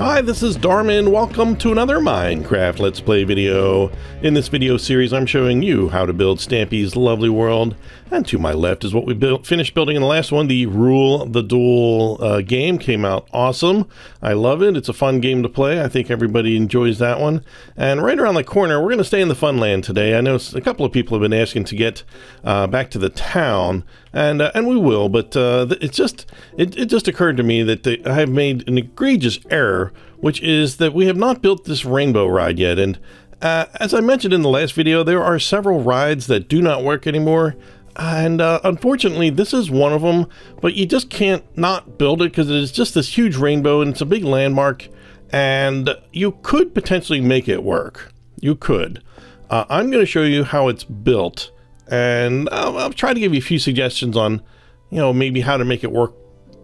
Hi, this is Darman. Welcome to another Minecraft Let's Play video. In this video series, I'm showing you how to build Stampy's lovely world. And to my left is what we built, finished building in the last one. The Rule the Duel uh, game came out awesome. I love it. It's a fun game to play. I think everybody enjoys that one. And right around the corner, we're going to stay in the fun land today. I know a couple of people have been asking to get uh, back to the town, and uh, and we will. But uh, it just it, it just occurred to me that I have made an egregious error, which is that we have not built this rainbow ride yet. And uh, as I mentioned in the last video, there are several rides that do not work anymore. And uh, unfortunately, this is one of them, but you just can't not build it because it is just this huge rainbow and it's a big landmark. And you could potentially make it work. You could. Uh, I'm going to show you how it's built. And I'll, I'll try to give you a few suggestions on, you know, maybe how to make it work,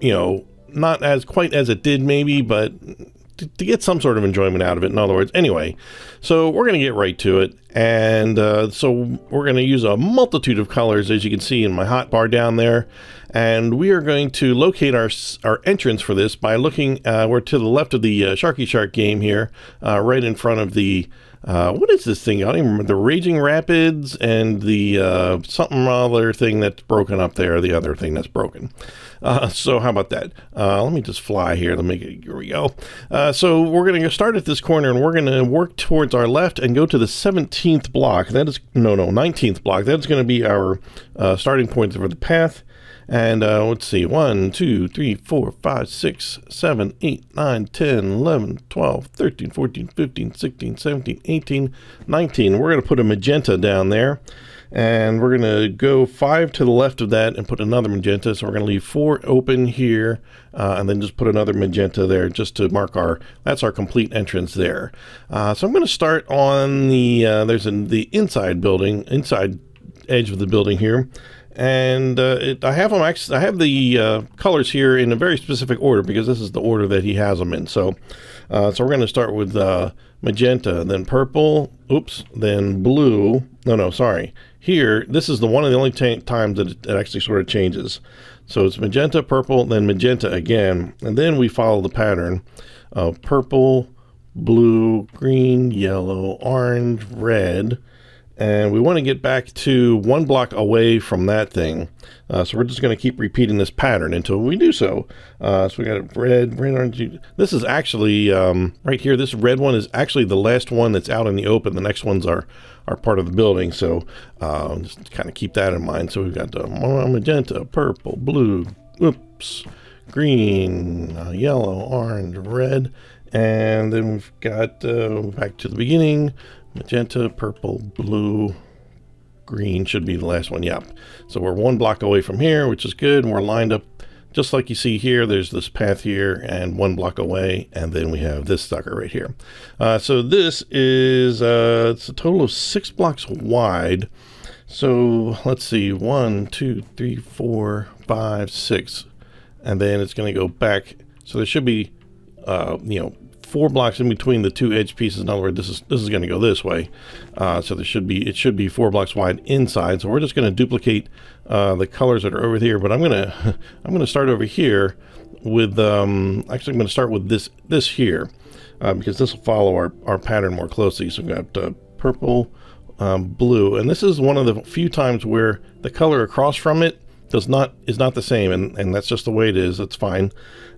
you know, not as quite as it did maybe, but to, to, get some sort of enjoyment out of it. In other words, anyway, so we're going to get right to it. And uh, so we're going to use a multitude of colors, as you can see in my hot bar down there. And we are going to locate our, our entrance for this by looking, uh, we're to the left of the uh, Sharky Shark game here, uh, right in front of the uh, what is this thing? I don't even remember. The Raging Rapids and the uh, something other thing that's broken up there, the other thing that's broken. Uh, so how about that? Uh, let me just fly here. Let me get, here we go. Uh, so we're going to start at this corner and we're going to work towards our left and go to the 17th block. That is, no, no, 19th block. That's going to be our starting point for the path. And uh, let's see, 1, 2, 3, 4, 5, 6, 7, 8, 9, 10, 11, 12, 13, 14, 15, 16, 17, 18, 19. We're going to put a magenta down there. And we're going to go 5 to the left of that and put another magenta. So we're going to leave 4 open here uh, and then just put another magenta there just to mark our, that's our complete entrance there. Uh, so I'm going to start on the, uh, there's a, the inside building, inside edge of the building here and uh, it, I have them. Actually, I have the uh, colors here in a very specific order because this is the order that he has them in. So, uh, so we're going to start with uh, magenta, then purple. Oops, then blue. No, no, sorry. Here, this is the one of the only times that it, it actually sort of changes. So it's magenta, purple, then magenta again, and then we follow the pattern of purple, blue, green, yellow, orange, red and we want to get back to one block away from that thing. Uh, so we're just going to keep repeating this pattern until we do so. Uh, so we got red, red, orange. This is actually um, right here. This red one is actually the last one that's out in the open. The next ones are are part of the building. So uh, just kind of keep that in mind. So we've got the magenta, purple, blue, oops, green, uh, yellow, orange, red, and then we've got uh, back to the beginning magenta, purple, blue, green should be the last one. Yep. So we're one block away from here, which is good. And we're lined up just like you see here. There's this path here and one block away. And then we have this sucker right here. Uh, so this is uh, it's a total of six blocks wide. So let's see, one, two, three, four, five, six. And then it's going to go back. So there should be, uh, you know, four blocks in between the two edge pieces. In other words, this is this is going to go this way. Uh, so there should be it should be four blocks wide inside. So we're just going to duplicate uh, the colors that are over here. But I'm gonna I'm gonna start over here with um, actually I'm going to start with this this here uh, because this will follow our our pattern more closely. So we've got uh, purple, um, blue, and this is one of the few times where the color across from it does not is not the same, and and that's just the way it is. It's fine.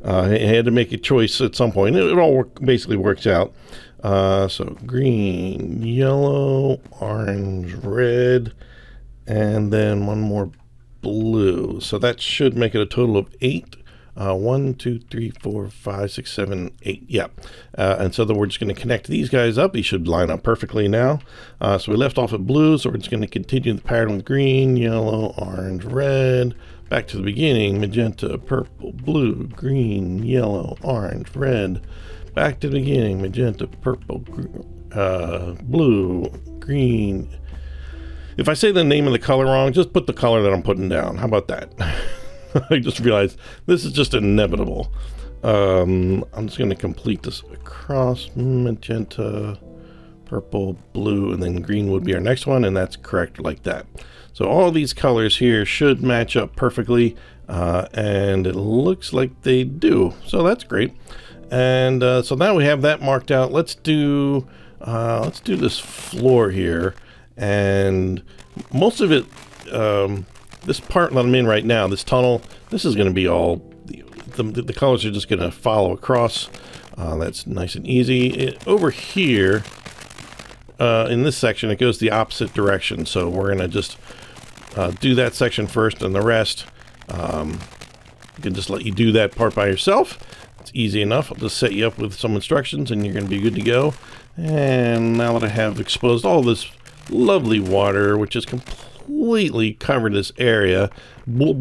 Uh, I had to make a choice at some point. It, it all work, basically works out. Uh, so green, yellow, orange, red, and then one more blue. So that should make it a total of eight. Uh, one, two, three, four, five, six, seven, eight. Yeah. Uh, and so then we're just going to connect these guys up. These should line up perfectly now. Uh, so we left off at blue, so we're just going to continue the pattern with green, yellow, orange, red. Back to the beginning, magenta, purple, blue, green, yellow, orange, red. Back to the beginning, magenta, purple, uh, blue, green. If I say the name of the color wrong, just put the color that I'm putting down. How about that? I just realized this is just inevitable. Um, I'm just going to complete this across magenta, purple, blue, and then green would be our next one, and that's correct like that. So all these colors here should match up perfectly, uh, and it looks like they do. So that's great. And uh, so now we have that marked out. Let's do uh, let's do this floor here, and most of it, um, this part that I'm in right now, this tunnel, this is going to be all the, the, the, colors are just going to follow across. Uh, that's nice and easy. It, over here, uh, in this section, it goes the opposite direction. So we're going to just uh, do that section first and the rest. Um, I can just let you do that part by yourself. It's easy enough. I'll just set you up with some instructions and you're going to be good to go. And now that I have exposed all this lovely water, which is completely covered this area, that's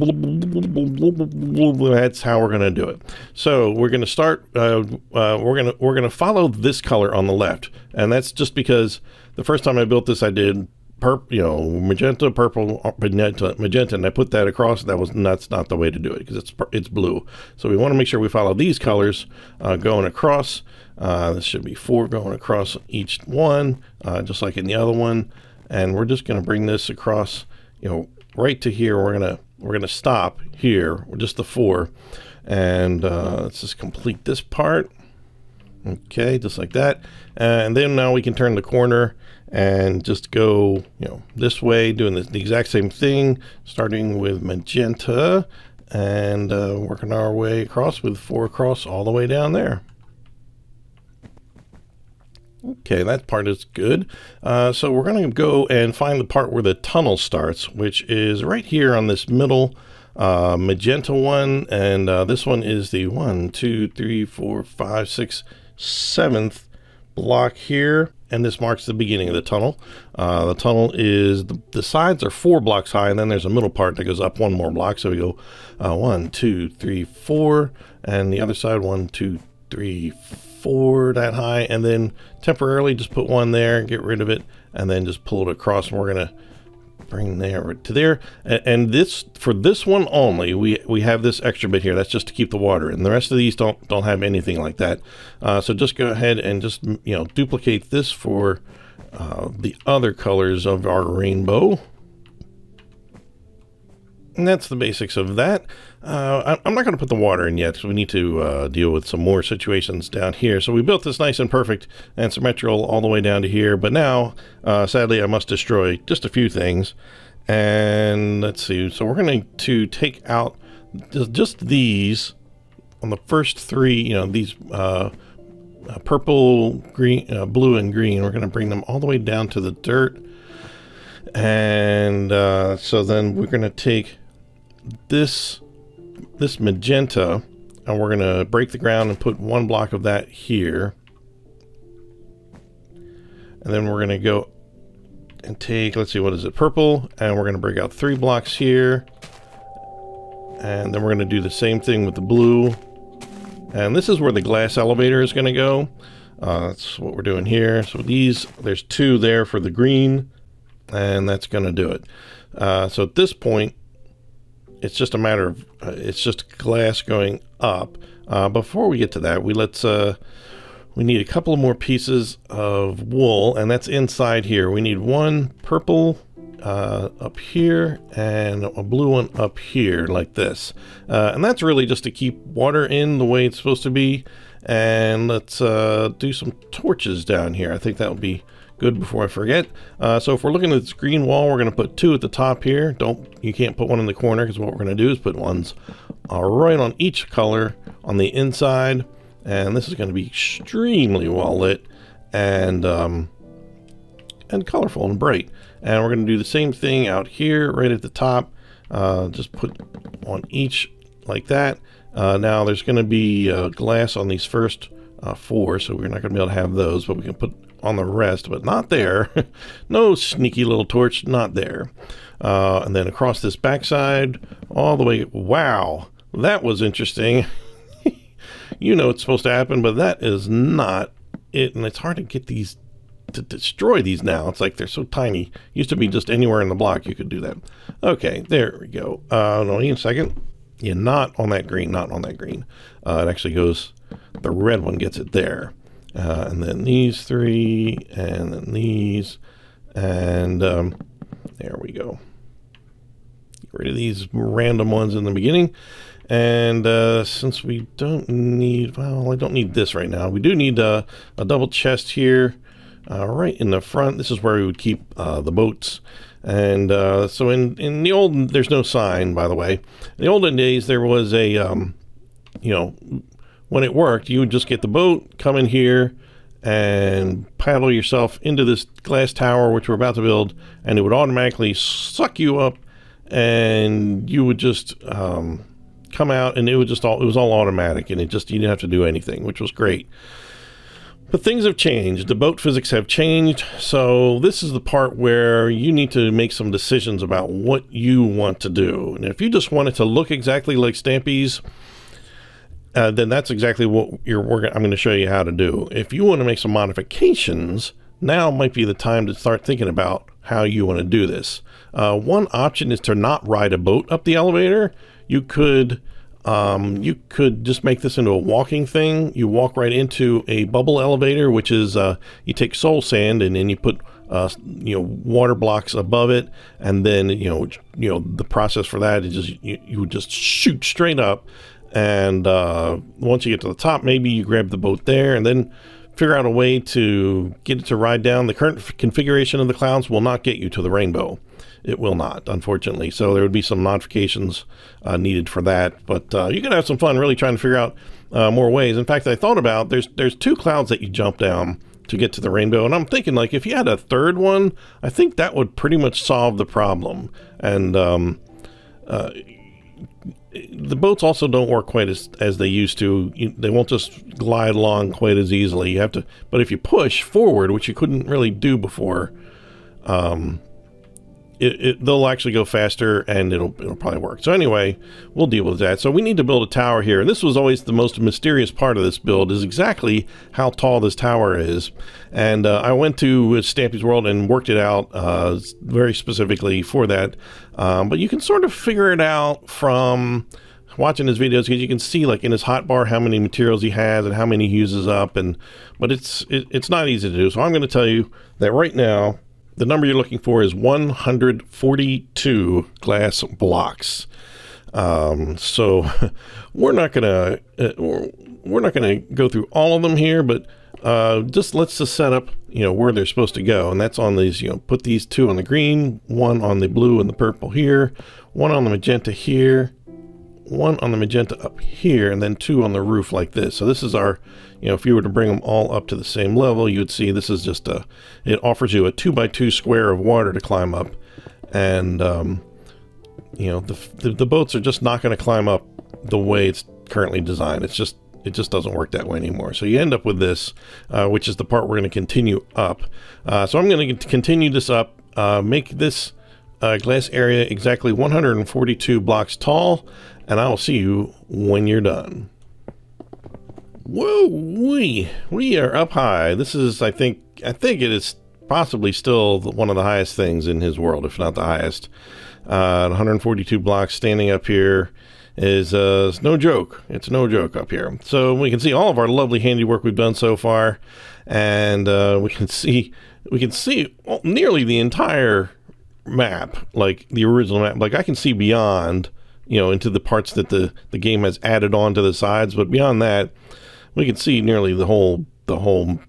how we're going to do it. So we're going to start. Uh, uh, we're going to we're going to follow this color on the left, and that's just because the first time I built this, I did purple, you know, magenta, purple, magenta, magenta, and I put that across. That was that's not the way to do it because it's it's blue. So we want to make sure we follow these colors uh, going across. Uh, this should be four going across each one, uh, just like in the other one. And we're just going to bring this across, you know, right to here. We're gonna we're gonna stop here. We're just the four, and uh, let's just complete this part. Okay, just like that. And then now we can turn the corner and just go, you know, this way, doing the, the exact same thing, starting with magenta and uh, working our way across with four across all the way down there. Okay, that part is good. Uh, so we're going to go and find the part where the tunnel starts, which is right here on this middle uh, magenta one. And uh, this one is the one, two, three, four, five, six, seventh block here and this marks the beginning of the tunnel. Uh, the tunnel is, the, the, sides are four blocks high, and then there's a middle part that goes up one more block. So we go uh, one, two, three, four, and the other side, one, two, three, four, that high, and then temporarily just put one there, get rid of it, and then just pull it across, and we're to bring there to there. And, and, this for this one only, we we have this extra bit here. That's just to keep the water in. The rest of these don't don't have anything like that. Uh, so just go ahead and just you know duplicate this for uh, the other colors of our rainbow. And that's the basics of that. Uh, I'm not going to put the water in yet we need to uh, deal with some more situations down here. So we built this nice and perfect and symmetrical all the way down to here. But now, uh, sadly, I must destroy just a few things. And let's see. So we're going to take out just these on the first three, you know, these uh, uh, purple, green, uh, blue, and green. We're going to bring them all the way down to the dirt. And so then we're going to take this this magenta and we're going to break the ground and put one block of that here. And then we're going to go and take, let's see, what is it, purple, and we're going to break out three blocks here. And then we're going to do the same thing with the blue. And this is where the glass elevator is going to go. Uh, that's what we're doing here. So these, there's two there for the green, and that's going to do it. Uh, so at this point, it's just a matter of uh, it's just glass going up. Uh, before we get to that, we let's uh, we need a couple more pieces of wool, and that's inside here. We need one purple uh, up here and a blue one up here, like this. Uh, and that's really just to keep water in the way it's supposed to be. And let's uh, do some torches down here. I think that would be good before I forget. Uh, so if we're looking at this green wall, we're going to put two at the top here. Don't You can't put one in the corner because what we're going to do is put ones uh, right on each color on the inside. And this is going to be extremely well lit and, um, and colorful and bright. And we're going to do the same thing out here right at the top. Uh, just put on each like that. Uh, now there's going to be uh, glass on these first uh, four, so we're not going to be able to have those, but we can put on the rest, but not there. no sneaky little torch, not there. Uh, and then across this backside, all the way. Wow, that was interesting. you know it's supposed to happen, but that is not it. And it's hard to get these to destroy these now. It's like they're so tiny. Used to be just anywhere in the block you could do that. Okay, there we go. Uh, no, wait a second. Yeah, not on that green, not on that green. Uh, it actually goes, the red one gets it there. Uh, and then these three, and then these, and um, there we go. Get rid of these random ones in the beginning. And uh, since we don't need, well, I don't need this right now. We do need uh, a double chest here uh, right in the front. This is where we would keep uh, the boats. And uh, so in, in the old, there's no sign, by the way. In the olden days, there was a, um, you know, when it worked, you would just get the boat, come in here, and paddle yourself into this glass tower, which we're about to build, and it would automatically suck you up, and you would just um, come out, and it would just all, it was all automatic, and it just, you didn't have to do anything, which was great. But things have changed. The boat physics have changed. So this is the part where you need to make some decisions about what you want to do. And if you just want it to look exactly like Stampy's, uh, then that's exactly what you're working. I'm going to show you how to do. If you want to make some modifications, now might be the time to start thinking about how you want to do this. Uh, one option is to not ride a boat up the elevator. You could um, you could just make this into a walking thing. You walk right into a bubble elevator, which is uh, you take soul sand and then you put uh, you know water blocks above it, and then you know you know the process for that is just you, you would just shoot straight up, and uh, once you get to the top, maybe you grab the boat there, and then figure out a way to get it to ride down. The current configuration of the clouds will not get you to the rainbow it will not, unfortunately. So there would be some modifications uh, needed for that. But uh, you can have some fun really trying to figure out uh, more ways. In fact, I thought about there's there's two clouds that you jump down to get to the rainbow, and I'm thinking like if you had a third one, I think that would pretty much solve the problem. And um, uh, the boats also don't work quite as as they used to. You, they won't just glide along quite as easily. You have to, but if you push forward, which you couldn't really do before. Um, it, it, they'll actually go faster and it'll it'll probably work. So anyway, we'll deal with that. So we need to build a tower here, and this was always the most mysterious part of this build is exactly how tall this tower is. And uh, I went to Stampy's World and worked it out uh, very specifically for that. Um, but you can sort of figure it out from watching his videos because you can see like in his hotbar how many materials he has and how many he uses up and but it's it, it's not easy to do so i'm going to tell you that right now the number you're looking for is 142 glass blocks. Um, so we're not gonna uh, we're not gonna go through all of them here, but uh, just let's just set up you know where they're supposed to go, and that's on these you know put these two on the green, one on the blue and the purple here, one on the magenta here, one on the magenta up here and then two on the roof like this. So this is our, you know, if you were to bring them all up to the same level, you would see this is just a, it offers you a two by two square of water to climb up. And, um, you know, the, the, the boats are just not going to climb up the way it's currently designed. It's just, it just doesn't work that way anymore. So you end up with this, uh, which is the part we're going to continue up. Uh, so I'm going to continue this up, uh, make this uh, glass area exactly 142 blocks tall and I will see you when you're done. Whoa, we we are up high. This is, I think, I think it is possibly still one of the highest things in his world, if not the highest. Uh, 142 blocks standing up here is uh, no joke. It's no joke up here. So we can see all of our lovely handiwork we've done so far, and uh, we can see we can see nearly the entire map, like the original map. Like I can see beyond you know, into the parts that the, the game has added on to the sides. But beyond that, we can see nearly the whole the whole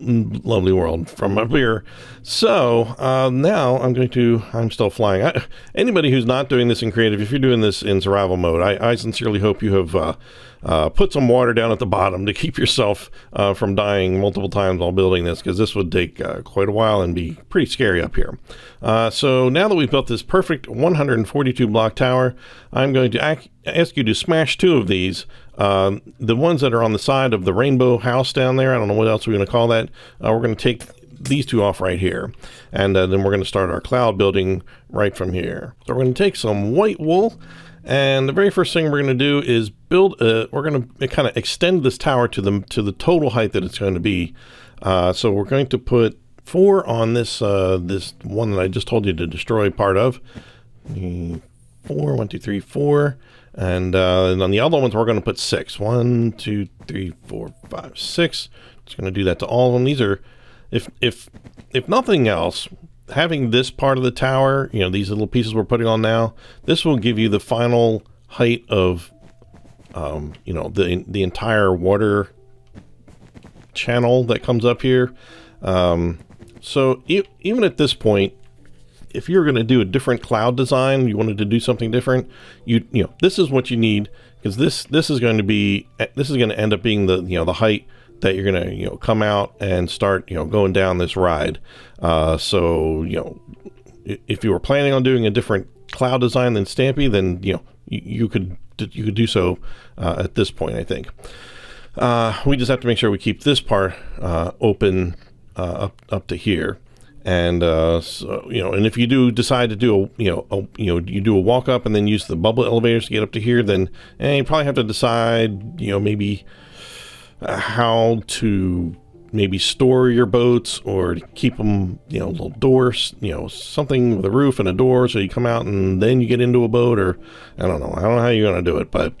lovely world from up here. So uh, now I'm going to, I'm still flying. I, anybody who's not doing this in creative, if you're doing this in survival mode, I, I sincerely hope you have uh, uh, put some water down at the bottom to keep yourself uh, from dying multiple times while building this, because this would take uh, quite a while and be pretty scary up here. Uh, so now that we've built this perfect 142 block tower, I'm going to ask you to smash two of these um, the ones that are on the side of the rainbow house down there, I don't know what else we're going to call that. Uh, we're going to take these two off right here. And uh, then we're going to start our cloud building right from here. So we're going to take some white wool. And the very first thing we're going to do is build a, we're going to kind of extend this tower to the, to the total height that it's going to be. Uh, so we're going to put four on this, uh, this one that I just told you to destroy part of. Four, one, two, three, four. And, uh, and on the other ones, we're going to put six. One, two, three, four, five, six. Just going to do that to all of them. These are, if if if nothing else, having this part of the tower, you know, these little pieces we're putting on now, this will give you the final height of, um, you know, the the entire water channel that comes up here. Um, so e even at this point, if you're going to do a different cloud design, you wanted to do something different, you you know, this is what you need because this this is going to be this is going to end up being the you know the height that you're going to you know come out and start you know going down this ride. Uh, so you know if you were planning on doing a different cloud design than Stampy, then you know you, you could you could do so uh, at this point. I think. Uh, we just have to make sure we keep this part uh, open uh, up up to here. And uh, so, you know, and if you do decide to do a, you know, a, you know, you do a walk up and then use the bubble elevators to get up to here, then eh, you probably have to decide, you know, maybe uh, how to maybe store your boats or keep them, you know, little doors, you know, something with a roof and a door so you come out and then you get into a boat or I don't know. I don't know how you're going to do it, but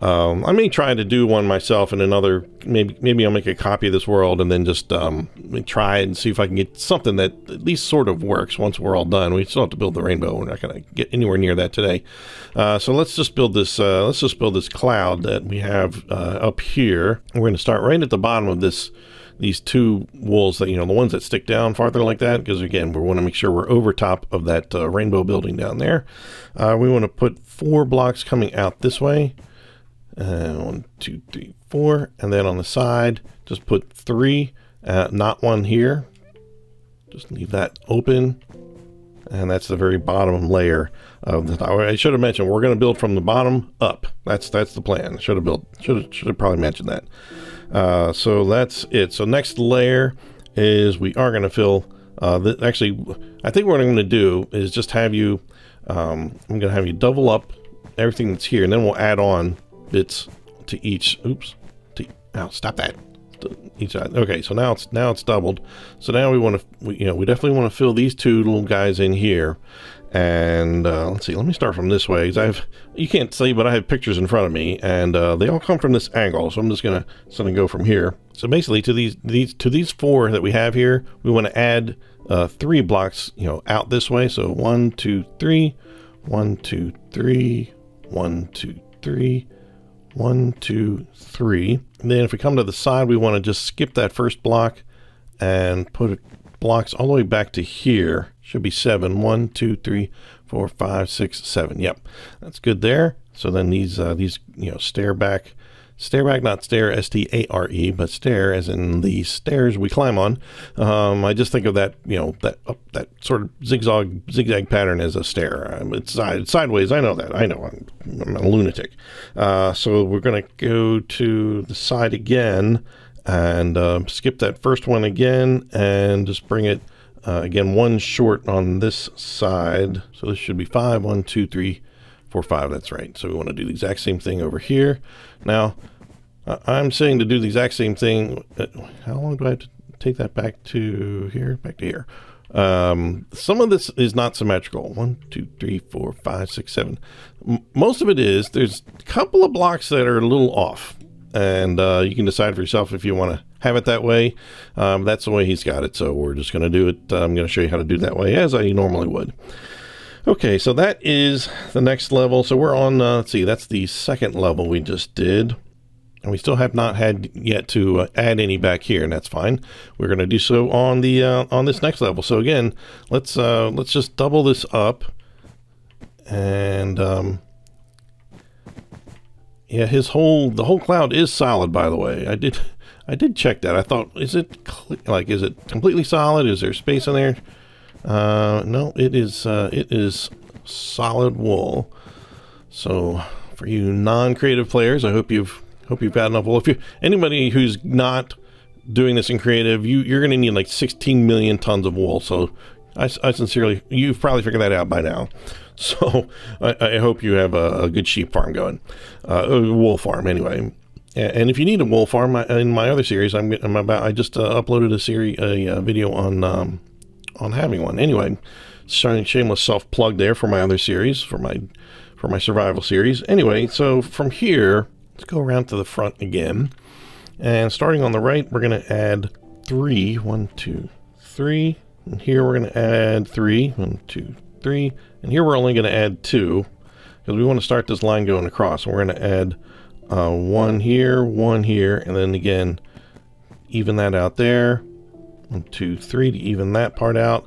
um, I may try to do one myself in another. Maybe maybe I'll make a copy of this world and then just um, try and see if I can get something that at least sort of works. Once we're all done, we still have to build the rainbow. We're not going to get anywhere near that today. Uh, so let's just build this. Uh, let's just build this cloud that we have uh, up here. We're going to start right at the bottom of this these two walls that you know the ones that stick down farther like that because again we want to make sure we're over top of that uh, rainbow building down there uh, we want to put four blocks coming out this way and one, two, three, four. And then on the side, just put three, uh, not one here. Just leave that open. And that's the very bottom layer of the tower. I should have mentioned we're going to build from the bottom up. That's that's the plan. Should have built. Should have, should have probably mentioned that. Uh, so that's it. So next layer is we are going to fill. Uh, actually, I think what I'm going to do is just have you. Um, I'm going to have you double up everything that's here, and then we'll add on bits to each. Oops. To, now stop that. each side. Okay, so now it's now it's doubled. So now we want to, you know, we definitely want to fill these two little guys in here. And uh, let's see. Let me start from this way because I've you can't see, but I have pictures in front of me, and uh, they all come from this angle. So I'm just gonna gonna go from here. So basically, to these these to these four that we have here, we want to add uh, three blocks, you know, out this way. So one, two, three, one, two, three, one, two, three one, two, three. And then if we come to the side, we want to just skip that first block and put blocks all the way back to here. Should be seven. One, two, three, four, five, six, seven. Yep, that's good there. So then these uh, these you know stair back Stairback, not stair, S-T-A-R-E, but stair as in the stairs we climb on. Um, I just think of that, you know, that uh, that sort of zigzag zigzag pattern as a stair. Um, it's side, sideways. I know that. I know. I'm, I'm a lunatic. Uh, so we're going to go to the side again and uh, skip that first one again and just bring it uh, again one short on this side. So this should be five. One, two, three, four, five. That's right. So we want to do the exact same thing over here. Now, I'm saying to do the exact same thing. Uh, how long do I have to take that back to here? Back to here. Um, some of this is not symmetrical. One, two, three, four, five, six, seven. M most of it is. There's a couple of blocks that are a little off, and uh, you can decide for yourself if you want to have it that way. Um, that's the way he's got it, so we're just going to do it. I'm going to show you how to do that way as I normally would. Okay, so that is the next level. So we're on, uh, let's see, that's the second level we just did. And we still have not had yet to uh, add any back here, and that's fine. We're going to do so on the uh, on this next level. So again, let's uh, let's just double this up, and um, yeah, his whole the whole cloud is solid. By the way, I did I did check that. I thought, is it like is it completely solid? Is there space in there? Uh, no, it is, uh, it is solid wool. So for you non-creative players, I hope you've, hope you've had enough wool. If you, anybody who's not doing this in creative, you, you're going to need like 16 million tons of wool. So I, I sincerely, you've probably figured that out by now. So I, I hope you have a, a, good sheep farm going, uh, wool farm anyway. And if you need a wool farm, in my other series, I'm, I'm about. I just uh, uploaded a series, a, a video on um, on having one. Anyway, shameless self plug there for my other series, for my for my survival series. Anyway, so from here, let's go around to the front again. And starting on the right, we're going to add three, one, two, three, And here we're going to add three. One, two, three. And here we're only going to add two because we want to start this line going across. we're going to add uh, one here, one here, and then again, even that out there. One, two, three to even that part out.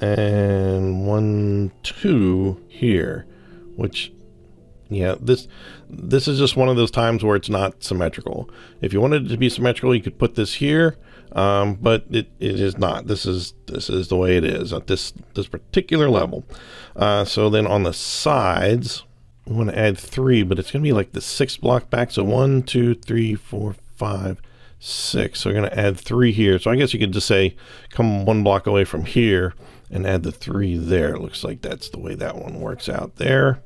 And one, two here, which yeah, this this is just one of those times where it's not symmetrical. If you wanted it to be symmetrical, you could put this here, um, but it, it is not. This is this is the way it is at this this particular level. Uh, so then on the sides, we want to add three, but it's going to be like the six block back. So one, two, three, four, five, six. So we're going to add three here. So I guess you could just say come one block away from here and add the three there. It looks like that's the way that one works out there.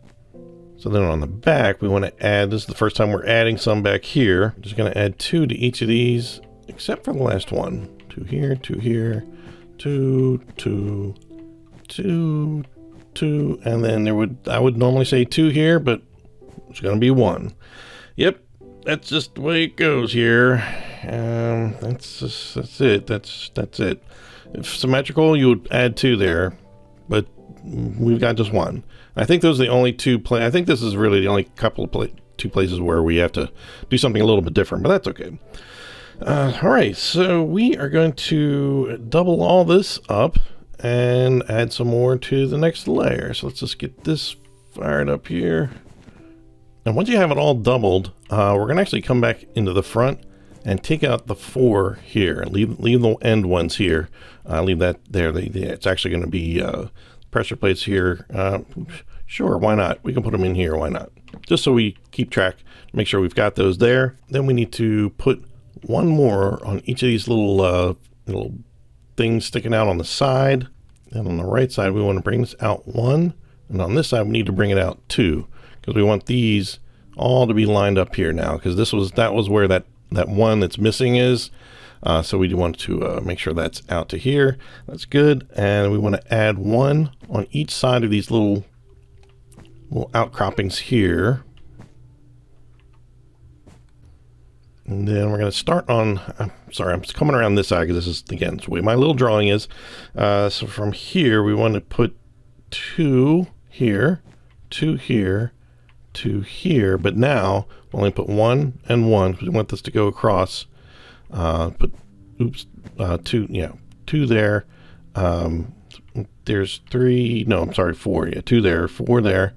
So then on the back, we want to add, this is the first time we're adding some back here. Just going to add two to each of these, except for the last one. Two here, two here, two, two, two, two, and then there would, I would normally say two here, but it's going to be one. Yep, that's just the way it goes here. Um, that's just, that's it. That's, that's it. If symmetrical, you would add two there, but we've got just one. I think those are the only two play. I think this is really the only couple of two places where we have to do something a little bit different, but that's okay. Uh, all right, so we are going to double all this up and add some more to the next layer. So let's just get this fired up here. And once you have it all doubled, uh, we're going to actually come back into the front and take out the four here. Leave leave the end ones here. Uh, leave that there. They, they, it's actually going to be uh, pressure plates here. Uh, sure, why not? We can put them in here, why not? Just so we keep track, make sure we've got those there. Then we need to put one more on each of these little, uh, little things sticking out on the side. And on the right side, we want to bring this out one. And on this side, we need to bring it out two because we want these all to be lined up here now because this was that was where that that one that's missing is uh, so we do want to uh, make sure that's out to here. That's good. And we want to add one on each side of these little, little outcroppings here. And then we're going to start on, I'm sorry, I'm coming around this side because this is, again, the way my little drawing is. Uh, so from here, we want to put two here, two here, two here. But now, we'll only put one and one because we want this to go across uh, but oops, uh, two, yeah, two there. Um, there's three, no, I'm sorry, four. Yeah, two there, four there,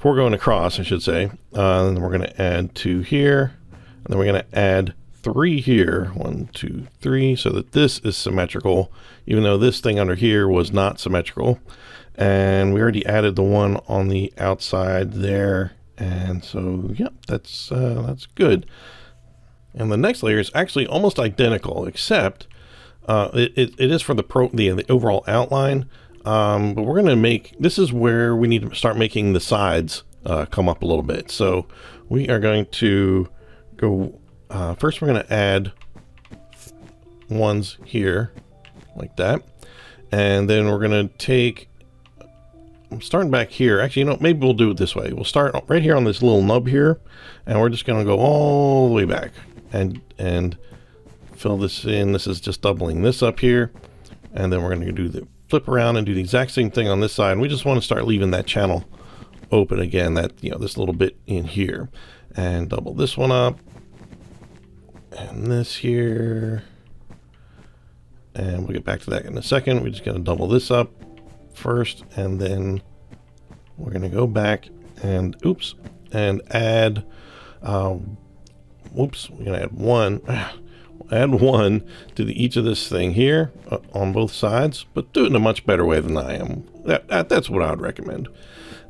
four going across, I should say. Uh, and then we're going to add two here, and then we're going to add three here. One, two, three, so that this is symmetrical, even though this thing under here was not symmetrical. And we already added the one on the outside there. And so, yeah, that's, uh, that's good. And the next layer is actually almost identical, except uh, it, it, it is for the, pro, the, the overall outline. Um, but we're going to make, this is where we need to start making the sides uh, come up a little bit. So we are going to go, uh, first we're going to add ones here, like that. And then we're going to take, I'm starting back here. Actually, you know, maybe we'll do it this way. We'll start right here on this little nub here, and we're just going to go all the way back and and fill this in. This is just doubling this up here. And then we're going to do the flip around and do the exact same thing on this side. And we just want to start leaving that channel open again, that, you know, this little bit in here. And double this one up. And this here. And we'll get back to that in a second. We're just going to double this up first. And then we're going to go back and, oops, and add um, whoops, we're going to add one, add one to the, each of this thing here uh, on both sides, but do it in a much better way than I am. That, that That's what I would recommend.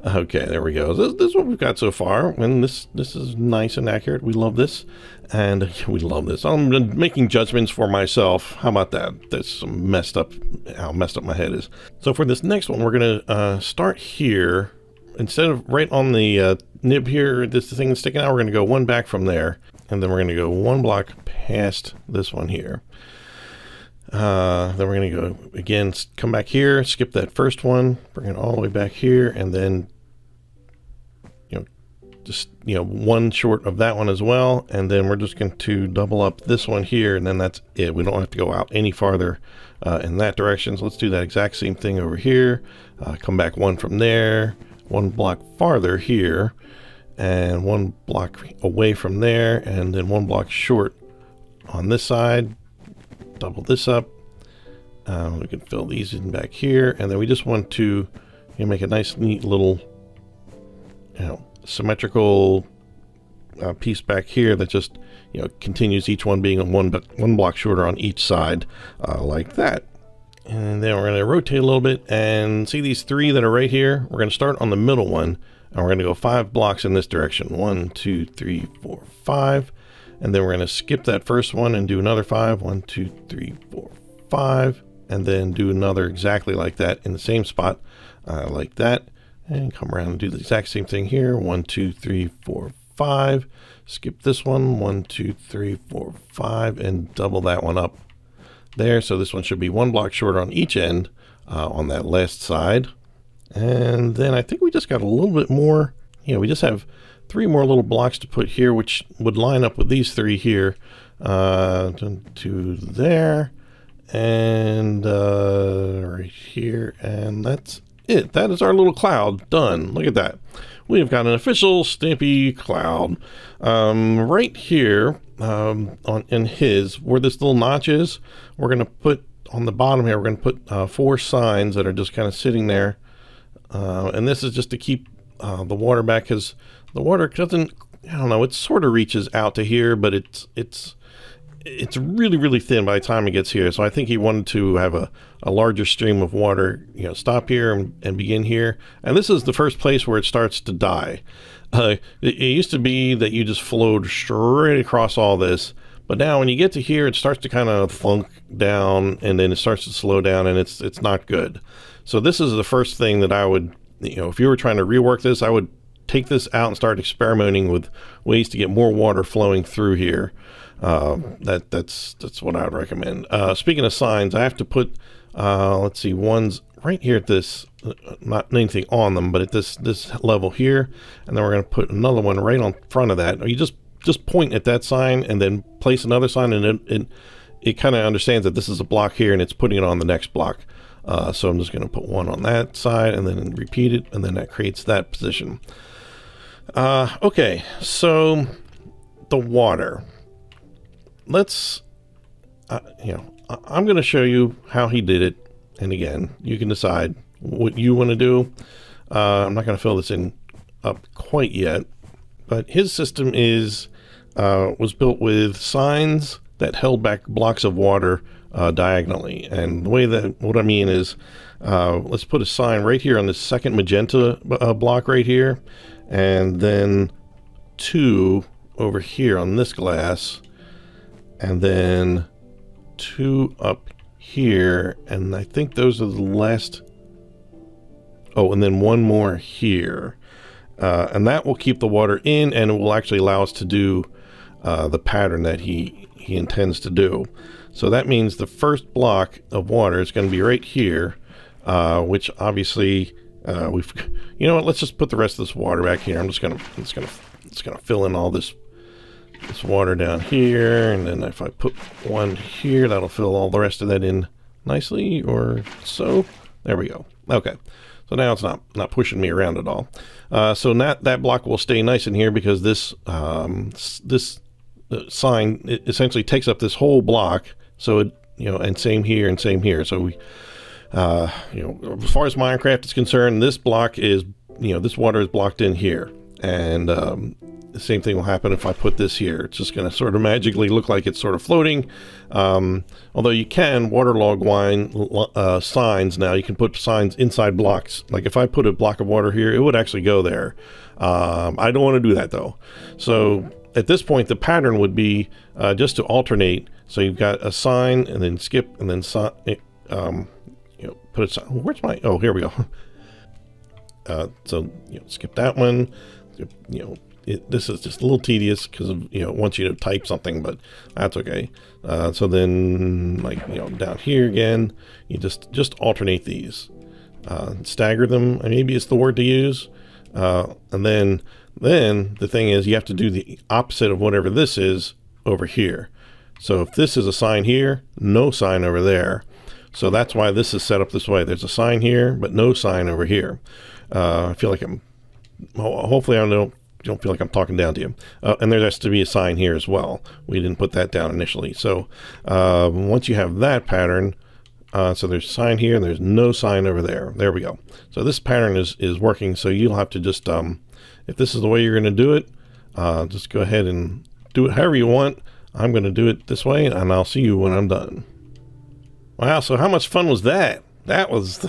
Okay, there we go. This, this, is what we've got so far, and this this is nice and accurate. We love this, and we love this. I'm making judgments for myself. How about that? That's messed up, how messed up my head is. So for this next one, we're going to uh, start here. Instead of right on the uh, nib here, this thing sticking out, we're going to go one back from there and then we're going to go one block past this one here. Uh, then we're going to go again, come back here, skip that first one, bring it all the way back here, and then, you know, just you know one short of that one as well. And then we're just going to double up this one here and then that's it. We don't have to go out any farther uh, in that direction. So let's do that exact same thing over here. Uh, come back one from there one block farther here and one block away from there and then one block short on this side. Double this up. Um, we can fill these in back here. And then we just want to you know, make a nice neat little you know symmetrical uh, piece back here that just you know continues each one being one but one block shorter on each side uh, like that. And then we're going to rotate a little bit and see these three that are right here? We're going to start on the middle one and we're going to go five blocks in this direction one two three four five and then we're going to skip that first one and do another five one two three four five and then do another exactly like that in the same spot uh, like that and come around and do the exact same thing here. One, two, three, four, five. Skip this one. One, two, three, four, five, and double that one up there. So this one should be one block shorter on each end uh, on that last side. And then I think we just got a little bit more. You know, we just have three more little blocks to put here, which would line up with these three here. Uh, to there and uh, right here, and that's it. That is our little cloud done. Look at that. We've got an official Stampy cloud. Um, right here um, on in his, where this little notch is, we're going to put on the bottom here, we're going to put uh, four signs that are just kind of sitting there. Uh, and this is just to keep uh, the water back because the water doesn't, I don't know, it sort of reaches out to here, but it's, it's, it's really really thin by the time it gets here. So i think he wanted to have a, a larger stream of water you know stop here and, and begin here. And this is the first place where it starts to die. Uh, it, it, used to be that you just flowed straight across all this but now when you get to here it starts to kind of thunk down and then it starts to slow down and it's it's not good so this is the first thing that i would you know if you were trying to rework this i would take this out and start experimenting with ways to get more water flowing through here um, that that's that's what I would recommend. Uh, speaking of signs, I have to put uh, let's see, ones right here at this, uh, not anything on them, but at this this level here, and then we're going to put another one right on front of that. You just just point at that sign and then place another sign, and it it, it kind of understands that this is a block here, and it's putting it on the next block. Uh, so I'm just going to put one on that side and then repeat it, and then that creates that position. Uh, okay, so the water let's, uh, you know, I'm going to show you how he did it. And again, you can decide what you want to do. Uh, I'm not going to fill this in up quite yet, but his system is uh, was built with signs that held back blocks of water uh, diagonally. And the way that what I mean is, uh, let's put a sign right here on this second magenta uh, block right here, and then two over here on this glass and then two up here, and I think those are the last. Oh, and then one more here. Uh, and that will keep the water in and it will actually allow us to do uh, the pattern that he, he intends to do. So that means the first block of water is going to be right here, uh, which obviously uh, we've, you know what, let's just put the rest of this water back here. I'm just to, it's to, it's to fill in all this this water down here, and then if I put one here, that'll fill all the rest of that in nicely, or so. There we go. Okay. So now it's not, not pushing me around at all. Uh, so that, that block will stay nice in here because this, um, this sign essentially takes up this whole block. So it, you know, and same here and same here. So we, uh, you know, as far as Minecraft is concerned, this block is, you know, this water is blocked in here. And um, the same thing will happen if I put this here. It's just going to sort of magically look like it's sort of floating. Um, although you can waterlog wine uh, signs now. You can put signs inside blocks. Like if I put a block of water here, it would actually go there. Um, I don't want to do that though. So at this point, the pattern would be uh, just to alternate. So you've got a sign and then skip and then eh, um, you know, put a sign. Where's my? Oh, here we go. Uh, so you know, skip that one. You know, it, this is just a little tedious because you know it wants you to type something but that's okay uh, so then like you know down here again you just just alternate these uh, stagger them maybe it's the word to use uh, and then Then the thing is you have to do the opposite of whatever this is over here. So if this is a sign here, no sign over there. So that's why this is set up this way. There's a sign here, but no sign over here. Uh, I feel like I'm, hopefully I don't, don't feel like I'm talking down to you. Uh, and there has to be a sign here as well. We didn't put that down initially. So uh, once you have that pattern, uh, so there's a sign here and there's no sign over there. There we go. So this pattern is, is working. So you'll have to just, um, if this is the way you're going to do it, uh, just go ahead and do it however you want. I'm going to do it this way and I'll see you when I'm done. Wow, so how much fun was that? That was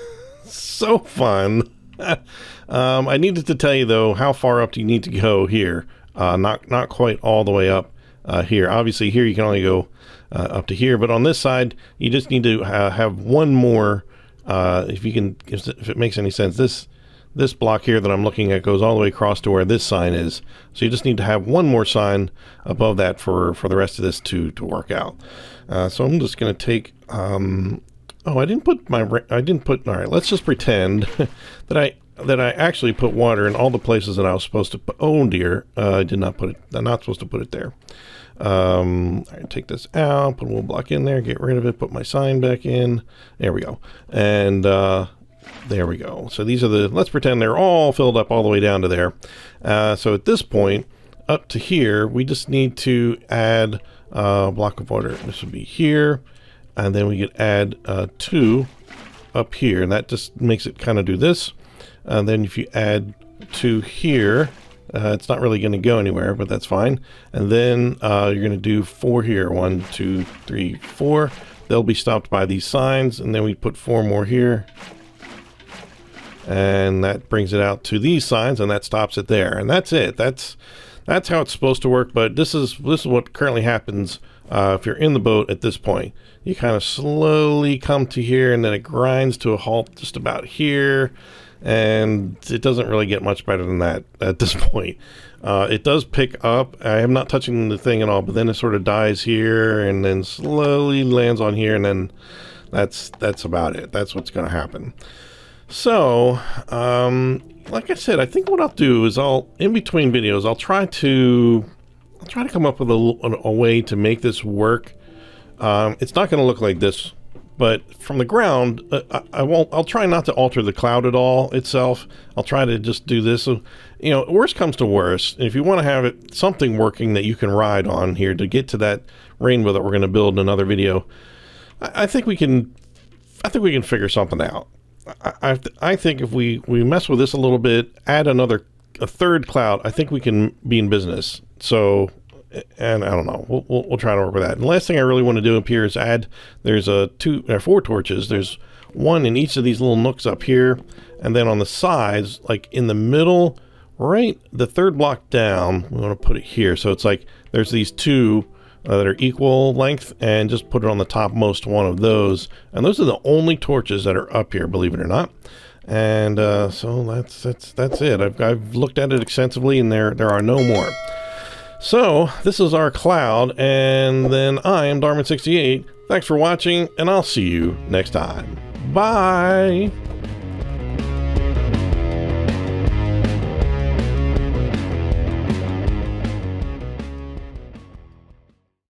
so fun. um, I needed to tell you though, how far up do you need to go here? Uh, not not quite all the way up uh, here. Obviously, here you can only go uh, up to here, but on this side, you just need to ha have one more. Uh, if you can, if, if it makes any sense, this this block here that I'm looking at goes all the way across to where this sign is. So you just need to have one more sign above that for, for the rest of this to, to work out. Uh, so I'm just going to take, um, oh, I didn't put my, I didn't put, all right, let's just pretend that I, that I actually put water in all the places that I was supposed to put, oh dear, uh, I did not put it, I'm not supposed to put it there. Um, I take this out, put a little block in there, get rid of it, put my sign back in. There we go. And, uh, there we go. So these are the, let's pretend they're all filled up all the way down to there. Uh, so at this point, up to here, we just need to add a block of water. This would be here. And then we could add uh, two up here. And that just makes it kind of do this. And then if you add two here, uh, it's not really going to go anywhere, but that's fine. And then uh, you're going to do four here. One, two, three, four. They'll be stopped by these signs. And then we put four more here and that brings it out to these signs and that stops it there. And that's it. That's that's how it's supposed to work but this is this is what currently happens uh, if you're in the boat at this point. You kind of slowly come to here and then it grinds to a halt just about here and it doesn't really get much better than that at this point. Uh, it does pick up. I am not touching the thing at all but then it sort of dies here and then slowly lands on here and then that's that's about it. That's what's going to happen so, um, like I said, I think what I'll do is I'll, in between videos, I'll try to, I'll try to come up with a, a way to make this work. Um, it's not going to look like this, but from the ground, uh, I, I, won't, I'll try not to alter the cloud at all itself. I'll try to just do this. So, you know, worst comes to worst. If you want to have it, something working that you can ride on here to get to that rainbow that we're going to build in another video, I, I think we can, I think we can figure something out. I, I think if we, we mess with this a little bit, add another a third cloud, I think we can be in business. So, and I don't know, we'll, we'll, we'll try to work with that. And the last thing I really want to do up here is add. There's a two or four torches. There's one in each of these little nooks up here, and then on the sides, like in the middle, right, the third block down. We want to put it here, so it's like there's these two uh, that are equal length and just put it on the topmost one of those. And those are the only torches that are up here, believe it or not. And uh, so that's that's that's it. I've, I've looked at it extensively, and there there are no more. So this is our cloud, and then I am Darman68. Thanks for watching, and I'll see you next time. Bye.